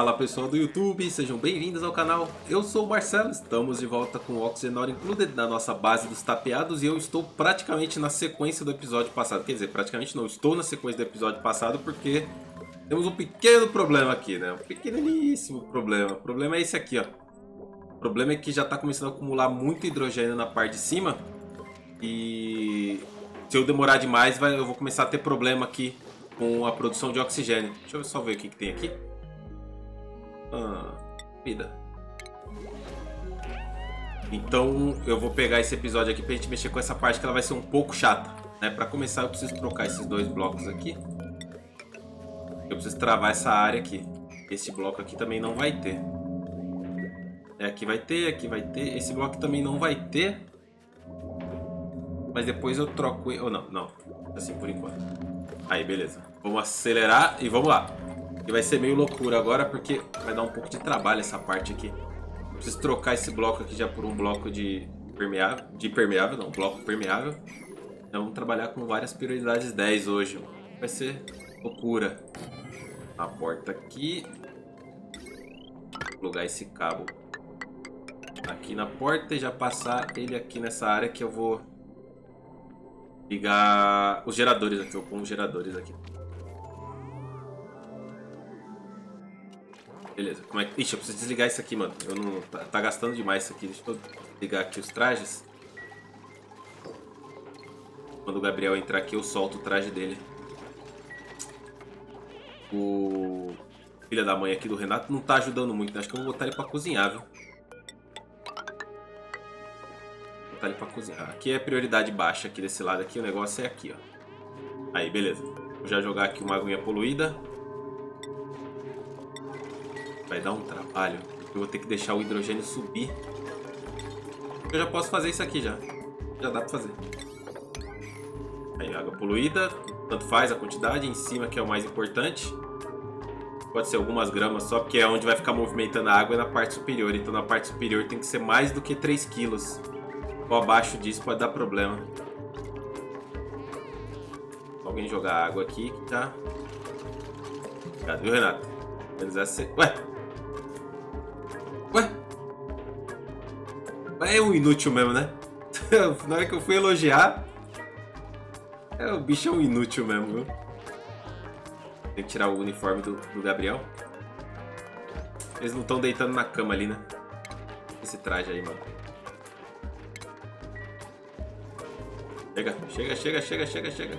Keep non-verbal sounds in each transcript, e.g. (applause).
Fala pessoal do YouTube, sejam bem-vindos ao canal. Eu sou o Marcelo, estamos de volta com o Oxygen Included na nossa base dos tapeados e eu estou praticamente na sequência do episódio passado. Quer dizer, praticamente não, estou na sequência do episódio passado porque temos um pequeno problema aqui, né? Um pequeníssimo problema. O problema é esse aqui, ó. O problema é que já está começando a acumular muito hidrogênio na parte de cima e se eu demorar demais eu vou começar a ter problema aqui com a produção de oxigênio. Deixa eu só ver o que, que tem aqui. Ah, vida. Então eu vou pegar esse episódio aqui pra gente mexer com essa parte que ela vai ser um pouco chata. Né? Pra começar eu preciso trocar esses dois blocos aqui. Eu preciso travar essa área aqui. Esse bloco aqui também não vai ter. É, aqui vai ter, aqui vai ter. Esse bloco também não vai ter. Mas depois eu troco. Ou oh, não, não. Assim por enquanto. Aí, beleza. Vamos acelerar e vamos lá. E vai ser meio loucura agora porque vai dar um pouco de trabalho essa parte aqui. Preciso trocar esse bloco aqui já por um bloco de permeável. De permeável, não, bloco permeável. Então vamos trabalhar com várias prioridades 10 hoje. Vai ser loucura. A porta aqui. Plugar esse cabo aqui na porta e já passar ele aqui nessa área que eu vou ligar os geradores aqui. Eu ponho os geradores aqui. Beleza. Como é que... Ixi, eu preciso desligar isso aqui, mano. Eu não... Tá, tá gastando demais isso aqui. Deixa eu ligar aqui os trajes. Quando o Gabriel entrar aqui, eu solto o traje dele. O filho da mãe aqui do Renato não tá ajudando muito. Né? Acho que eu vou botar ele pra cozinhar, viu? Vou botar ele pra cozinhar. Aqui é prioridade baixa aqui desse lado aqui. O negócio é aqui, ó. Aí, beleza. Vou já jogar aqui uma aguinha poluída. Vai dar um trabalho. Eu vou ter que deixar o hidrogênio subir. Eu já posso fazer isso aqui já. Já dá pra fazer. Aí, água poluída. Tanto faz a quantidade. Em cima que é o mais importante. Pode ser algumas gramas só, porque é onde vai ficar movimentando a água é na parte superior. Então na parte superior tem que ser mais do que 3 quilos. Ou abaixo disso pode dar problema. Alguém jogar água aqui que tá... Obrigado, viu, Renato? Ué! Ué? É um inútil mesmo, né? (laughs) Na hora que eu fui elogiar... É, o bicho é um inútil mesmo, viu? Tem que tirar o uniforme do, do Gabriel. Eles não estão deitando na cama ali, né? Esse traje aí, mano. Chega, chega, chega, chega, chega, chega.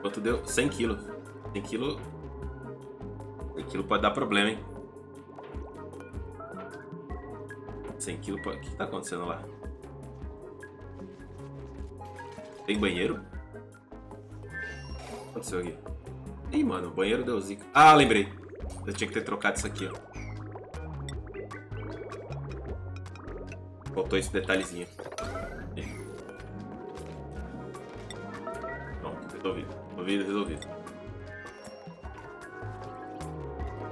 Quanto deu? 100 quilos. 100 quilos Aquilo pode dar problema, hein? 100 quilos. O que tá acontecendo lá? Tem banheiro? O que aconteceu aqui? Ih, mano, o banheiro deu zica. Ah, lembrei. Eu tinha que ter trocado isso aqui, ó. Faltou esse detalhezinho. Pronto, resolvido. Resolvido, resolvido.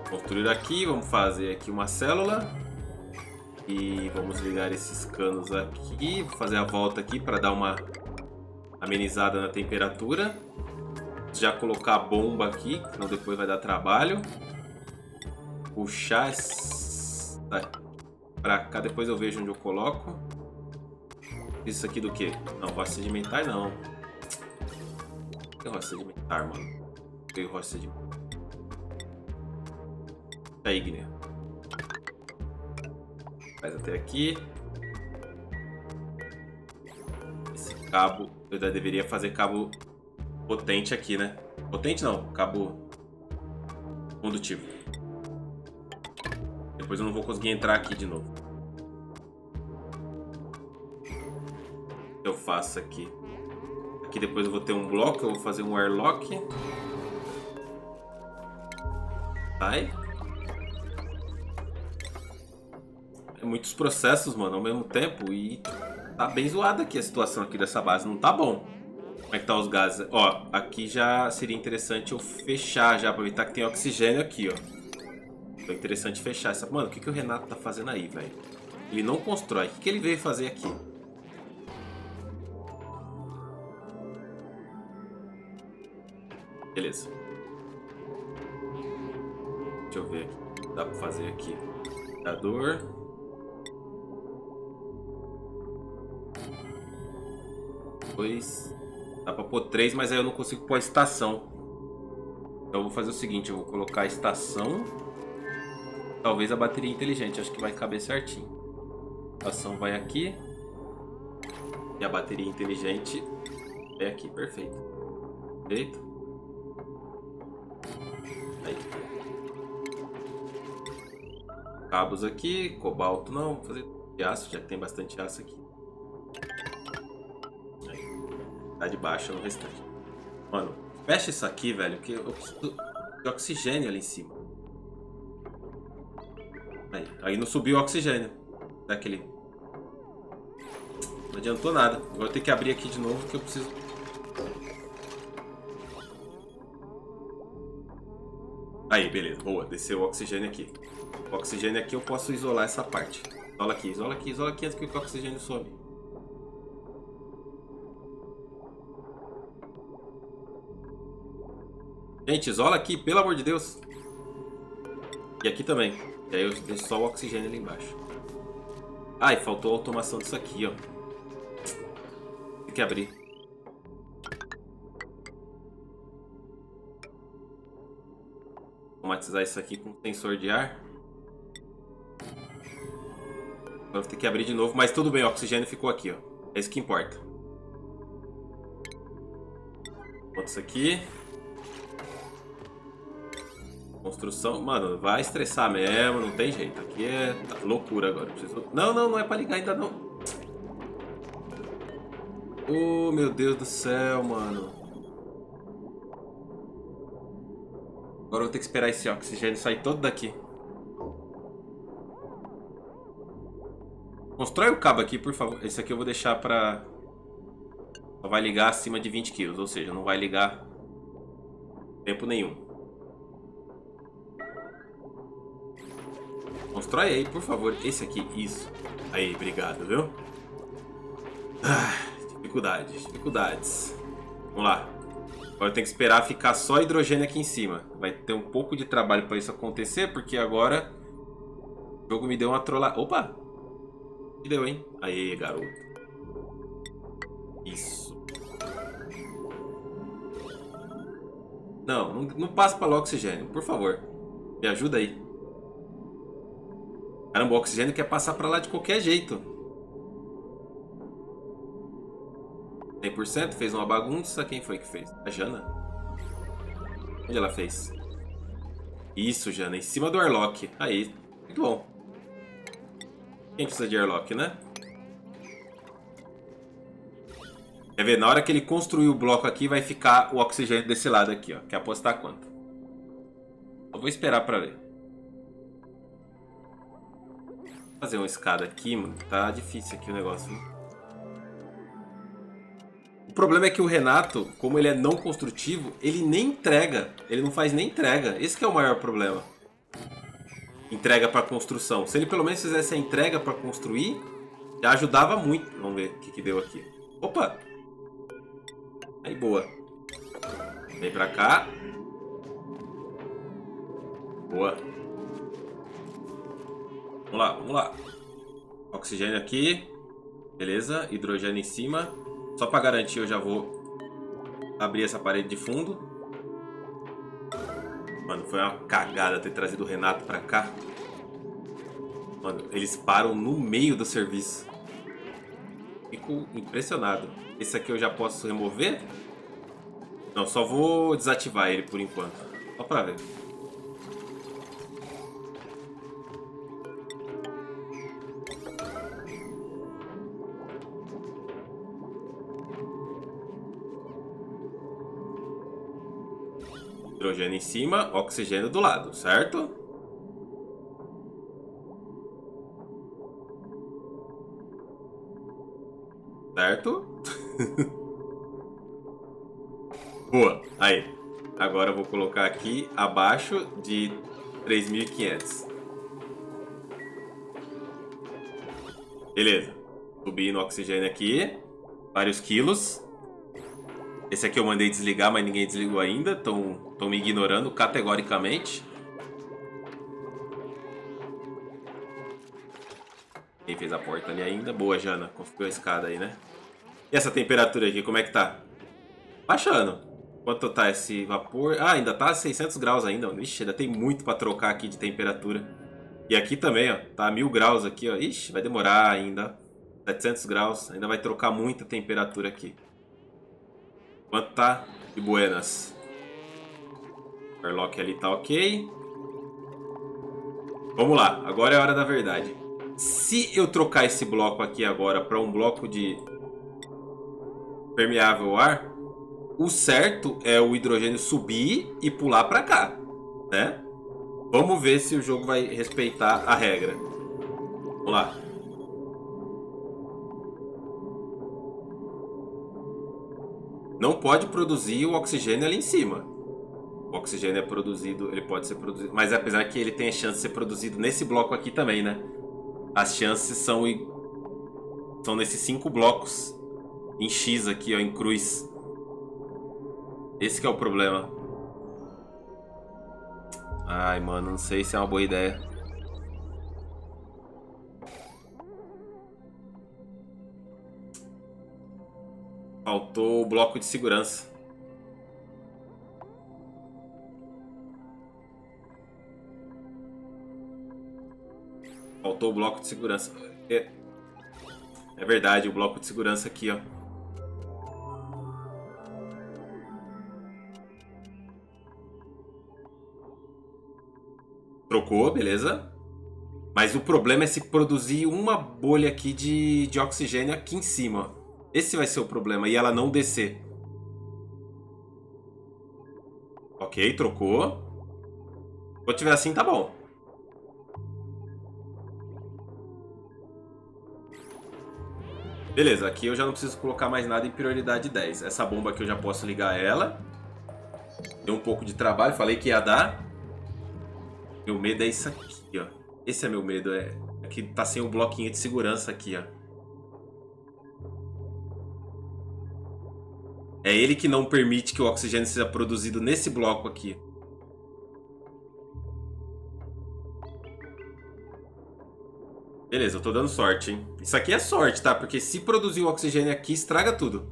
Construir aqui, vamos fazer aqui uma célula. E vamos ligar esses canos aqui. Vou fazer a volta aqui para dar uma amenizada na temperatura. Já colocar a bomba aqui, senão depois vai dar trabalho. Puxar essa para cá, depois eu vejo onde eu coloco. Isso aqui do que? Não, rocha sedimentar não. Que rocha sedimentar, mano? Que rocha sedimentar? da ígnea. Faz até aqui. Esse cabo, eu já deveria fazer cabo potente aqui, né? Potente não, cabo condutivo. Depois eu não vou conseguir entrar aqui de novo. Eu faço aqui. Aqui depois eu vou ter um bloco, eu vou fazer um airlock. Sai. Muitos processos, mano, ao mesmo tempo e tá bem zoada aqui a situação aqui dessa base, não tá bom. Como é que tá os gases? Ó, aqui já seria interessante eu fechar já, aproveitar que tem oxigênio aqui, ó. Então é interessante fechar essa... Mano, o que, que o Renato tá fazendo aí, velho? Ele não constrói. O que, que ele veio fazer aqui? Beleza. Deixa eu ver. Dá pra fazer aqui. Gerador. Dois. Dá pra pôr três, mas aí eu não consigo pôr a estação. Então eu vou fazer o seguinte, eu vou colocar a estação. Talvez a bateria inteligente, acho que vai caber certinho. A estação vai aqui. E a bateria inteligente é aqui, perfeito. Perfeito. Aí. Cabos aqui, cobalto não, vou fazer de aço, já que tem bastante aço aqui. Tá de baixa no restante. Mano, fecha isso aqui, velho, que eu preciso de oxigênio ali em cima. Aí, aí não subiu o oxigênio daquele não adiantou nada. Agora eu tenho que abrir aqui de novo que eu preciso... Aí, beleza. Boa. Desceu o oxigênio aqui. O oxigênio aqui eu posso isolar essa parte. Isola aqui, isola aqui, isola aqui antes que o oxigênio some. Gente, isola aqui, pelo amor de Deus. E aqui também. E aí eu deixo só o oxigênio ali embaixo. E faltou a automação disso aqui, ó que abrir. Automatizar isso aqui com sensor de ar. Vou ter que abrir de novo, mas tudo bem, o oxigênio ficou aqui, ó. É isso que importa. Bota isso aqui. Construção, mano, vai estressar mesmo, não tem jeito. Aqui é loucura agora. Preciso... Não, não, não é pra ligar ainda não. Oh, meu Deus do céu, mano. Agora eu vou ter que esperar esse oxigênio sair todo daqui. Constrói o cabo aqui, por favor. Esse aqui eu vou deixar pra... Só vai ligar acima de 20 quilos, ou seja, não vai ligar tempo nenhum. Constrói aí, por favor. Esse aqui, isso. Aí, obrigado, viu? Ah. Dificuldades, dificuldades. Vamos lá. Agora tem que esperar ficar só hidrogênio aqui em cima. Vai ter um pouco de trabalho para isso acontecer, porque agora o jogo me deu uma trollada. Opa! Que deu, hein? Aê, garoto. Isso. Não, não, não passa para o oxigênio, por favor. Me ajuda aí. Caramba, o oxigênio quer passar para lá de qualquer jeito. 100%, fez uma bagunça. Quem foi que fez? A Jana? Onde ela fez? Isso, Jana, em cima do airlock. Aí, muito bom. Quem precisa de airlock, né? Quer ver? Na hora que ele construir o bloco aqui, vai ficar o oxigênio desse lado aqui, ó. Quer apostar quanto? Eu vou esperar pra ver. Fazer uma escada aqui, mano. Tá difícil aqui o negócio, né? problema é que o Renato, como ele é não construtivo, ele nem entrega. Ele não faz nem entrega. Esse é o maior problema. Entrega para construção. Se ele pelo menos fizesse a entrega para construir, já ajudava muito. Vamos ver o que, que deu aqui. Opa! Aí, boa. Vem pra cá. Boa. Vamos lá, vamos lá. Oxigênio aqui. Beleza, hidrogênio em cima. Só pra garantir eu já vou abrir essa parede de fundo. Mano, foi uma cagada ter trazido o Renato pra cá. Mano, eles param no meio do serviço. Fico impressionado. Esse aqui eu já posso remover? Não, só vou desativar ele por enquanto. Só pra ver. Hidrogênio em cima, oxigênio do lado, certo? Certo? (laughs) Boa, aí. Agora eu vou colocar aqui abaixo de 3.500. Beleza. Subi no oxigênio aqui. Vários quilos. Esse aqui eu mandei desligar, mas ninguém desligou ainda. Estão me ignorando categoricamente. Quem fez a porta ali ainda? Boa, Jana. Confiou a escada aí, né? E essa temperatura aqui, como é que tá? Baixando. Quanto tá esse vapor? Ah, ainda tá 600 graus ainda. Ixi, ainda tem muito pra trocar aqui de temperatura. E aqui também, ó. Tá mil graus aqui, ó. Ixi, vai demorar ainda. 700 graus. Ainda vai trocar muita temperatura aqui. Quanto tá de buenas? O airlock ali tá ok. Vamos lá. Agora é a hora da verdade. Se eu trocar esse bloco aqui agora para um bloco de permeável ar, o certo é o hidrogênio subir e pular para cá, né? Vamos ver se o jogo vai respeitar a regra. Vamos lá. Não pode produzir o oxigênio ali em cima. O oxigênio é produzido, ele pode ser produzido, mas apesar que ele tem a chance de ser produzido nesse bloco aqui também, né? As chances são são nesses cinco blocos em X aqui, ó, em cruz. Esse que é o problema. Ai, mano, não sei se é uma boa ideia. Faltou o bloco de segurança. Faltou o bloco de segurança. É, é verdade, o bloco de segurança aqui, ó. Trocou, beleza. Mas o problema é se produzir uma bolha aqui de, de oxigênio aqui em cima. Esse vai ser o problema. E ela não descer. Ok, trocou. Se tiver assim, tá bom. Beleza, aqui eu já não preciso colocar mais nada em prioridade 10. Essa bomba aqui eu já posso ligar ela. Deu um pouco de trabalho, falei que ia dar. Meu medo é isso aqui, ó. Esse é meu medo, é, é que tá sem o bloquinho de segurança aqui, ó. É ele que não permite que o oxigênio seja produzido nesse bloco aqui. Beleza, eu tô dando sorte, hein? Isso aqui é sorte, tá? Porque se produzir o oxigênio aqui, estraga tudo.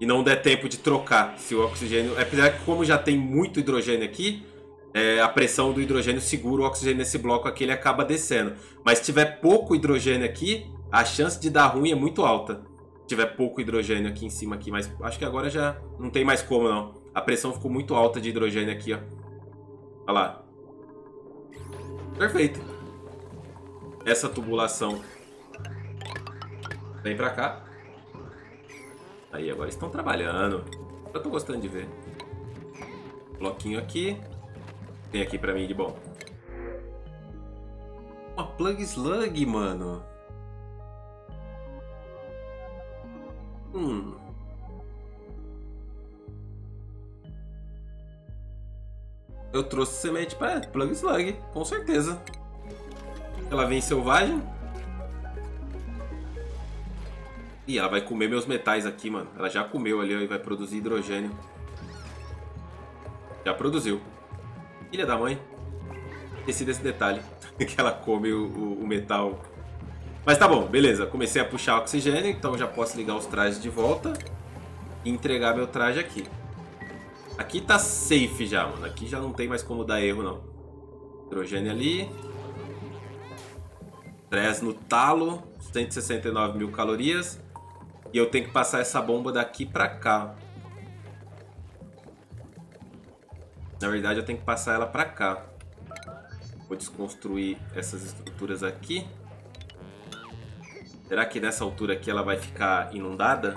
E não der tempo de trocar se o oxigênio... Apesar que como já tem muito hidrogênio aqui, é, a pressão do hidrogênio segura o oxigênio nesse bloco aqui, ele acaba descendo. Mas se tiver pouco hidrogênio aqui, a chance de dar ruim é muito alta. Se tiver pouco hidrogênio aqui em cima aqui, mas acho que agora já não tem mais como não. A pressão ficou muito alta de hidrogênio aqui, ó. Olha lá. Perfeito. Essa tubulação vem pra cá. Aí, agora estão trabalhando. Eu tô gostando de ver. Bloquinho aqui tem aqui pra mim de bom? Uma Plug Slug, mano. Hum. Eu trouxe semente para Plug Slug, com certeza. Ela vem selvagem. E ela vai comer meus metais aqui, mano. Ela já comeu ali ó, e vai produzir hidrogênio. Já produziu. Filha da mãe. Esqueci desse detalhe. (laughs) que ela come o, o, o, metal. Mas tá bom, beleza. Comecei a puxar oxigênio, então já posso ligar os trajes de volta. E entregar meu traje aqui. Aqui tá safe já, mano. Aqui já não tem mais como dar erro, não. Hidrogênio ali. Stress no talo. 169 mil calorias. E eu tenho que passar essa bomba daqui pra cá. Na verdade, eu tenho que passar ela para cá. Vou desconstruir essas estruturas aqui. Será que nessa altura aqui ela vai ficar inundada?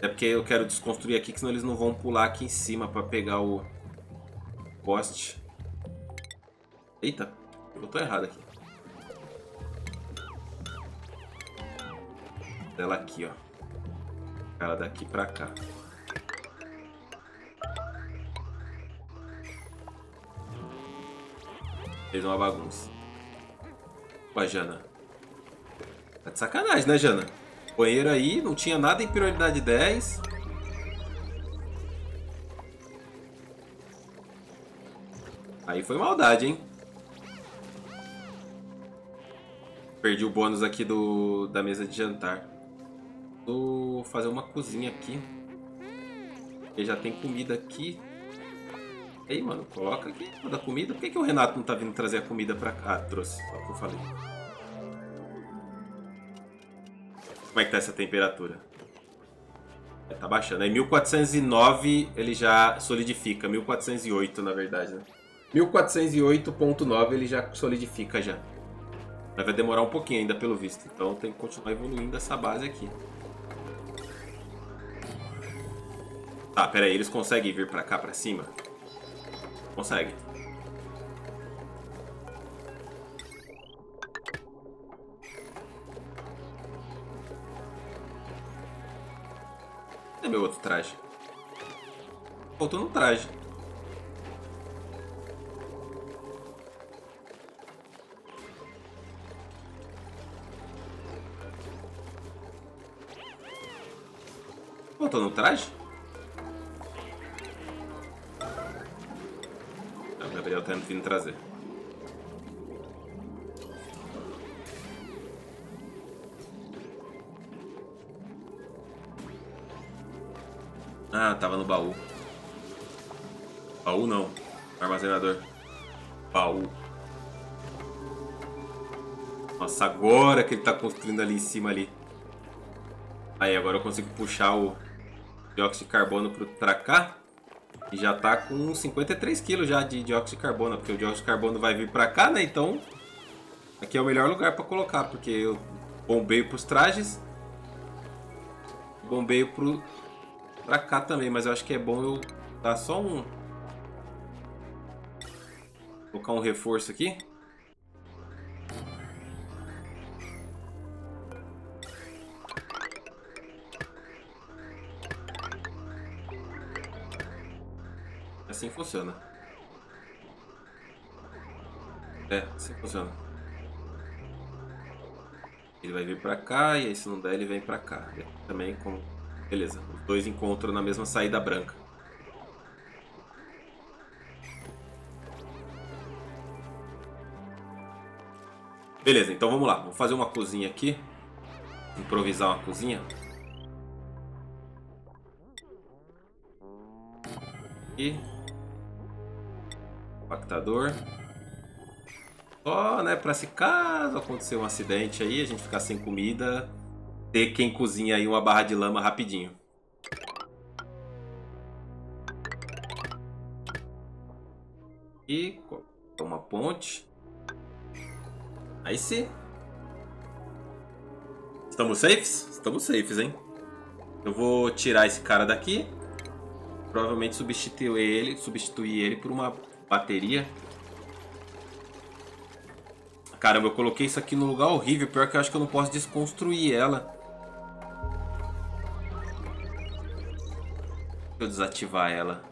É porque eu quero desconstruir aqui, que senão eles não vão pular aqui em cima para pegar o poste. Eita, eu tô errado aqui. Ela aqui, ó ela daqui pra cá. Fez uma bagunça. Ué, Jana. Tá de sacanagem, né, Jana? Banheiro aí, não tinha nada em prioridade 10. Aí foi maldade, hein? Perdi o bônus aqui do, da mesa de jantar. Vou fazer uma cozinha aqui. Porque já tem comida aqui. Ei, mano, coloca aqui toda a comida. Por que, que o Renato não tá vindo trazer a comida pra cá? Ah, trouxe, só que eu falei. Como é que tá essa temperatura? É, tá baixando. Aí 1409 ele já solidifica. 1408 na verdade, né? 1408.9 ele já solidifica já. Mas vai demorar um pouquinho ainda pelo visto. Então tem que continuar evoluindo essa base aqui. Tá, pera aí. Eles conseguem vir pra cá, pra cima? Consegue. Cadê meu outro traje? Faltou no traje. Faltou no traje? O Gabriel tá vindo trazer. Ah, tava no baú. Baú não. Armazenador. Baú. Nossa, agora que ele tá construindo ali em cima ali. Aí, agora eu consigo puxar o dióxido de carbono pra cá. E já tá com 53 kg já de dióxido de carbono, porque o dióxido de carbono vai vir pra cá, né? Então, aqui é o melhor lugar pra colocar, porque eu bombeio pros trajes. Bombeio pro, pra cá também, mas eu acho que é bom eu dar só um... Colocar um reforço aqui. Assim funciona. É, assim funciona. Ele vai vir pra cá e aí se não der ele vem pra cá. também com... Beleza, os dois encontram na mesma saída branca. Beleza, então vamos lá. Vou fazer uma cozinha aqui. Improvisar uma cozinha. E compactador. Só, né, para se caso acontecer um acidente aí, a gente ficar sem comida, ter quem cozinha aí uma barra de lama rapidinho. E uma ponte. Aí sim. Estamos safes? Estamos safes, hein? Eu vou tirar esse cara daqui. Provavelmente substituir ele, substituir ele por uma bateria. Caramba, eu coloquei isso aqui no lugar horrível. Pior que eu acho que eu não posso desconstruir ela. Deixa eu desativar ela.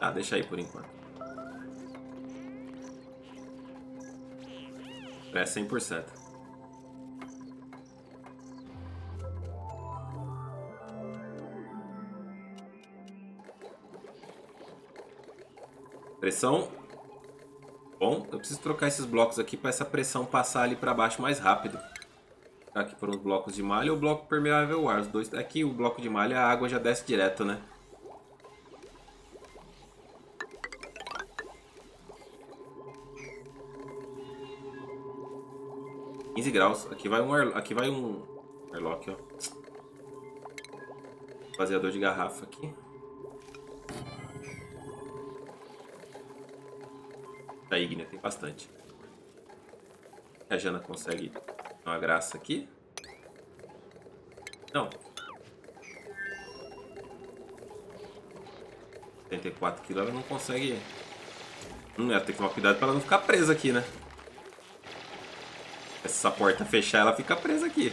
Ah, deixa aí por enquanto. É 100%. Pressão. Bom, eu preciso trocar esses blocos aqui para essa pressão passar ali para baixo mais rápido. Aqui por uns blocos de malha ou bloco permeável ar. Os dois. Aqui o bloco de malha a água já desce direto, né? graus. Aqui vai um aqui vai um airlock, ó. Fazeador de garrafa aqui. Da ígnea tem bastante. A Jana consegue uma graça aqui. Não. 74 kg ela não consegue... Hum, ela tem que tomar cuidado para ela não ficar presa aqui, né? Se essa porta fechar, ela fica presa aqui.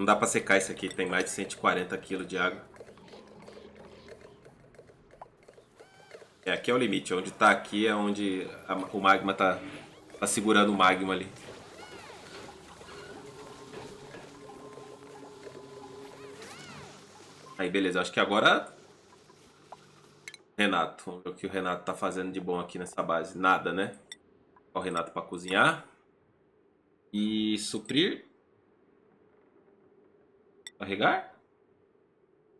Não dá pra secar isso aqui, tem mais de 140 kg de água. É, aqui é o limite. Onde tá aqui é onde a, o magma tá, tá segurando o magma ali. Aí, beleza. Acho que agora... Renato. Vamos ver o que o Renato tá fazendo de bom aqui nessa base. Nada, né? O Renato para cozinhar. E suprir. Carregar.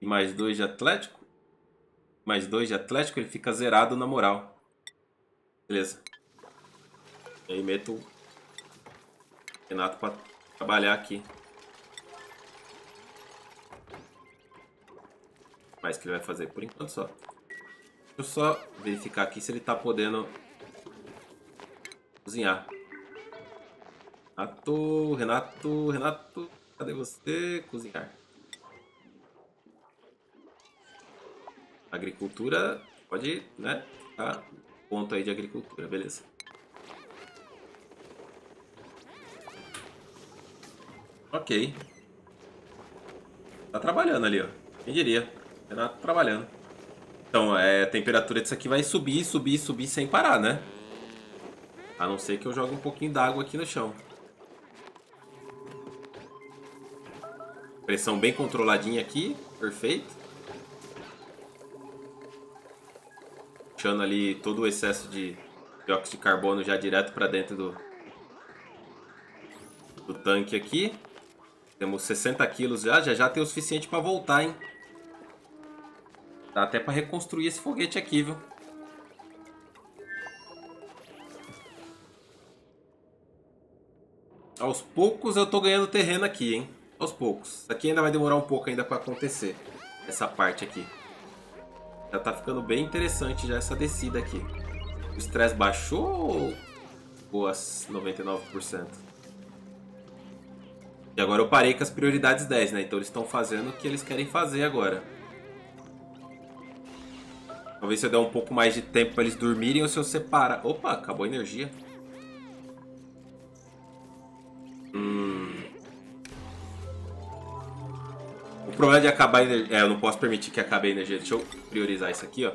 E mais dois de Atlético. Mais dois de Atlético, ele fica zerado na moral. Beleza. E aí meto o Renato para trabalhar aqui. mais que ele vai fazer por enquanto só. Deixa eu só verificar aqui se ele tá podendo cozinhar. Renato, Renato, Renato, cadê você? Cozinhar. Agricultura, pode, né? Tá? Ponto aí de agricultura, beleza. Ok. Tá trabalhando ali, ó. Quem diria? Renato trabalhando. Então, é, a temperatura disso aqui vai subir, subir, subir sem parar, né? A não ser que eu jogue um pouquinho d'água aqui no chão. Pressão bem controladinha aqui, perfeito. Puxando ali todo o excesso de dióxido de carbono já direto para dentro do, do tanque aqui. Temos 60 quilos já, já já tem o suficiente para voltar, hein? Dá até pra reconstruir esse foguete aqui, viu? Aos poucos eu tô ganhando terreno aqui, hein? Aos poucos. Aqui ainda vai demorar um pouco ainda pra acontecer. Essa parte aqui. Já tá ficando bem interessante já essa descida aqui. O estresse baixou ou as 99%? E agora eu parei com as prioridades 10, né? Então eles estão fazendo o que eles querem fazer agora. Talvez se eu der um pouco mais de tempo para eles dormirem ou se eu separar. Opa, acabou a energia. Hum. Problema de acabar a energia... É, eu não posso permitir que acabe a energia. Deixa eu priorizar isso aqui, ó.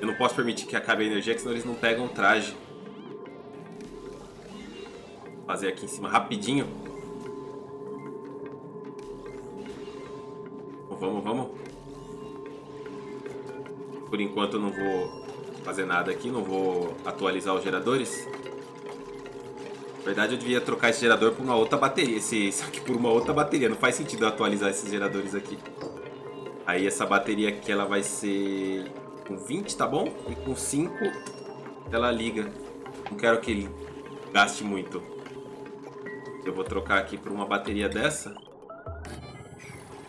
Eu não posso permitir que acabe a energia, senão eles não pegam o traje. Vou fazer aqui em cima rapidinho. Vamos, vamos. Por enquanto eu não vou fazer nada aqui, não vou atualizar os geradores. Na verdade eu devia trocar esse gerador por uma outra bateria, esse, (laughs) esse aqui por uma outra bateria. Não faz sentido atualizar esses geradores aqui. Aí essa bateria aqui ela vai ser com 20, tá bom? E com 5 ela liga. Não quero que ele gaste muito. Eu vou trocar aqui por uma bateria dessa.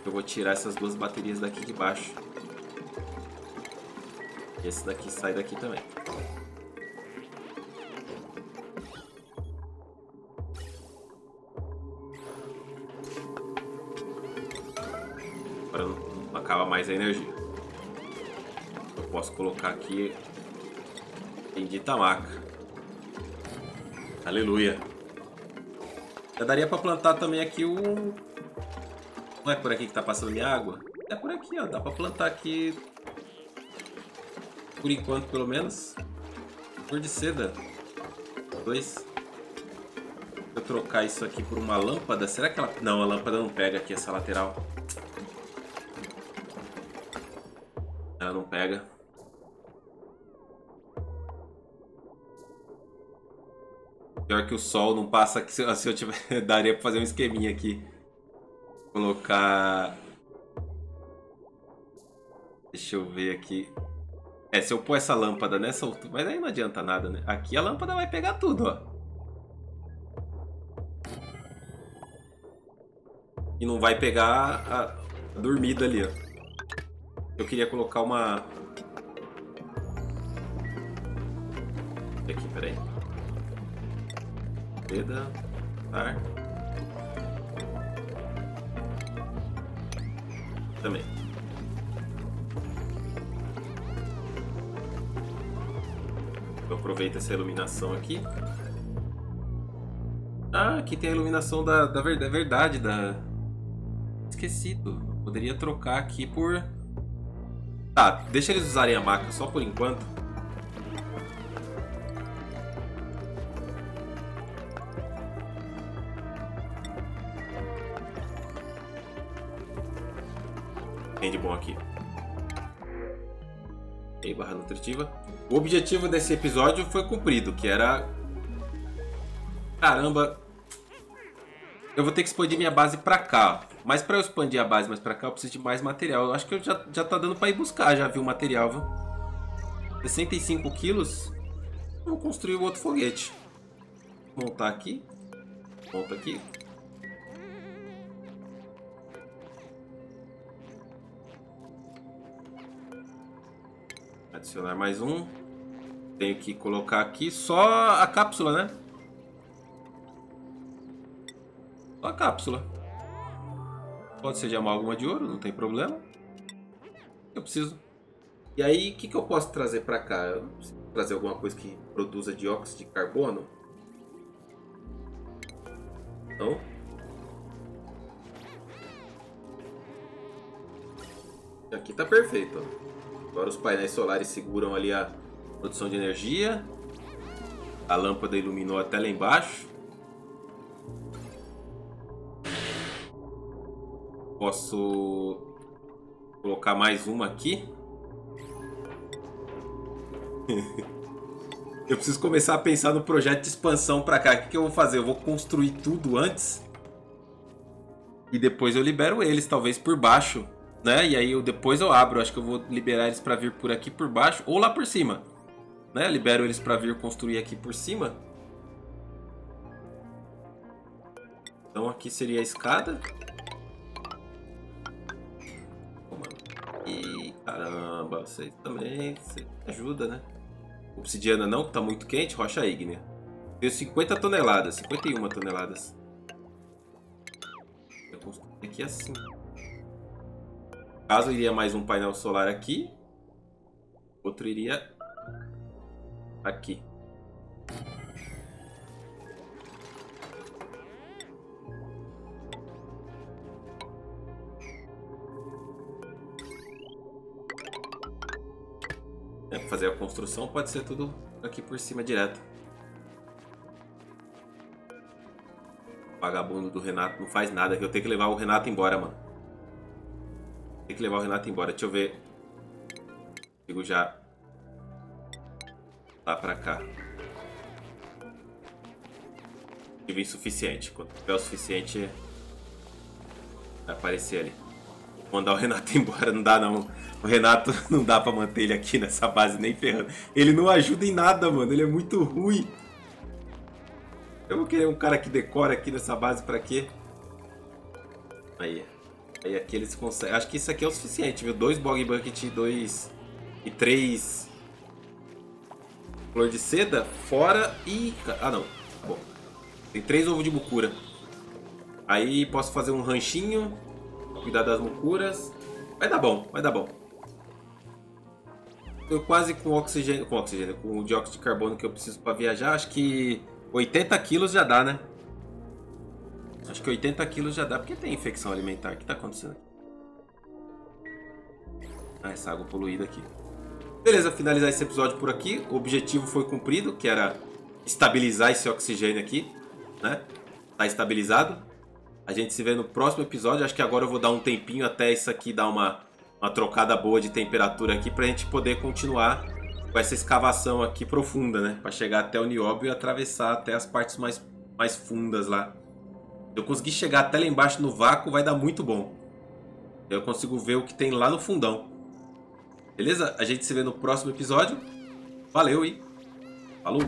Eu vou tirar essas duas baterias daqui de baixo. Esse daqui sai daqui também. Mais a energia. Eu posso colocar aqui em Ditamaca. Aleluia. Já daria para plantar também aqui o... Não é por aqui que tá passando minha água? É por aqui, ó. Dá para plantar aqui por enquanto, pelo menos. Cor de seda. Dois. eu trocar isso aqui por uma lâmpada, será que ela... Não, a lâmpada não pega aqui essa lateral. Pega. Pior que o sol não passa aqui. Se eu tiver, (laughs) daria pra fazer um esqueminha aqui. Colocar... Deixa eu ver aqui. É, se eu pôr essa lâmpada nessa altura... Mas aí não adianta nada, né? Aqui a lâmpada vai pegar tudo, ó. E não vai pegar a dormida ali, ó. Eu queria colocar uma... Aqui, peraí. Veda... Ar... Também. Eu aproveito essa iluminação aqui. Ah, aqui tem a iluminação da, da verdade da... Esquecido. poderia trocar aqui por... Tá, deixa eles usarem a maca só por enquanto. Tem de bom aqui. E barra nutritiva. O objetivo desse episódio foi cumprido, que era... Caramba... Eu vou ter que expandir minha base pra cá. Mas pra eu expandir a base mais pra cá, eu preciso de mais material. Eu acho que eu já, já tá dando pra ir buscar, já vi o material, viu? 65 quilos. Vamos construir o outro foguete. Montar aqui. Monta aqui. Adicionar mais um. Tenho que colocar aqui só a cápsula, né? Só a cápsula. Pode ser de amálgama de ouro, não tem problema. Eu preciso. E aí, o que, que eu posso trazer para cá? Eu preciso trazer alguma coisa que produza dióxido de carbono? Não. Aqui tá perfeito. Agora os painéis solares seguram ali a produção de energia. A lâmpada iluminou até lá embaixo. Posso colocar mais uma aqui. (laughs) eu preciso começar a pensar no projeto de expansão para cá. O que, eu vou fazer? Eu vou construir tudo antes. E depois eu libero eles, talvez por baixo. Né? E aí eu, depois eu abro. Acho que eu vou liberar eles para vir por aqui por baixo ou lá por cima. Né? Libero eles para vir construir aqui por cima. Então aqui seria a escada. Vocês também você ajuda, né? Obsidiana não, que tá muito quente, rocha ígnea. Tenho 50 toneladas, 51 toneladas. Eu construí aqui assim. Caso iria mais um painel solar aqui. Outro iria aqui. Fazer a construção pode ser tudo aqui por cima direto. O vagabundo do Renato não faz nada, que eu tenho que levar o Renato embora, mano. Tem que levar o Renato embora. Deixa eu ver. Digo já. Lá pra cá. Tive insuficiente. Quando tiver o suficiente, vai aparecer ali. Mandar o Renato (laughs) embora, não dá não. O Renato (laughs) não dá pra manter ele aqui nessa base nem ferrando. Ele não ajuda em nada, mano. Ele é muito ruim. Eu vou querer um cara que decora aqui nessa base pra quê? Aí. Aí aqui eles conseguem. Acho que isso aqui é o suficiente, viu? Dois Bog Bucket e dois. E três. Flor de seda. Fora e. Ah não. Tá bom. Tem três ovos de mucura. Aí posso fazer um ranchinho. Cuidar das mucuras. Vai dar bom, vai dar bom eu quase com oxigênio, com oxigênio, com o dióxido de carbono que eu preciso para viajar, acho que 80 quilos já dá, né? Acho que 80 quilos já dá, porque tem infecção alimentar. O que tá acontecendo? Ah, essa água poluída aqui. Beleza, finalizar esse episódio por aqui. O objetivo foi cumprido, que era estabilizar esse oxigênio aqui, né? Tá estabilizado. A gente se vê no próximo episódio. Acho que agora eu vou dar um tempinho até isso aqui dar uma uma trocada boa de temperatura aqui para a gente poder continuar com essa escavação aqui profunda, né? Para chegar até o nióbio e atravessar até as partes mais, mais fundas lá. Se eu conseguir chegar até lá embaixo no vácuo, vai dar muito bom. Eu consigo ver o que tem lá no fundão. Beleza? A gente se vê no próximo episódio. Valeu e falou!